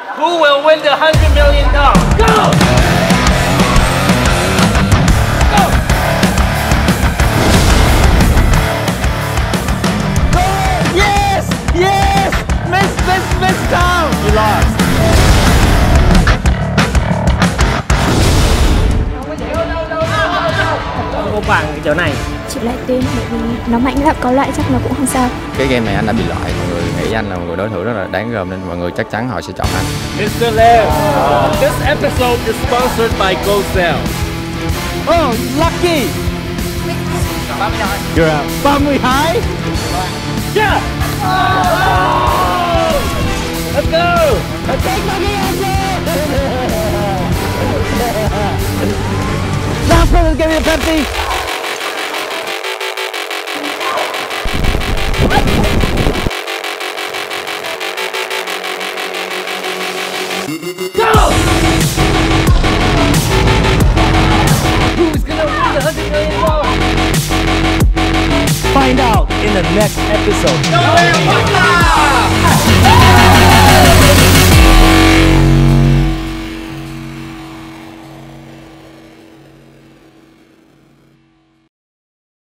Who will win the hundred million dollars? Go! Yes! Yes! Miss, miss, miss down! You lost. Không công bằng cái chỗ này. chịu lại tên bởi vì nó mạnh lắm có lại chắc nó cũng không sao cái game này anh đã bị loại anh là một người đối thủ rất là đáng gờm nên mọi người chắc chắn họ sẽ chọn anh Mr. Leo, this episode is sponsored by GoSell. Oh, lucky! You're out. 32? Yeah! Let's go! Last person, give me a Pepsi! Go! Who's gonna win the hundred million dollars? Find out in the next episode. Go, Leo!